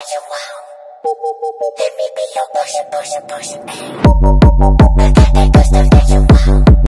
you want. Let me be your pusher, pusher, pusher, push.